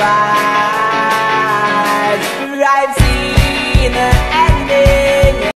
eyes. I've seen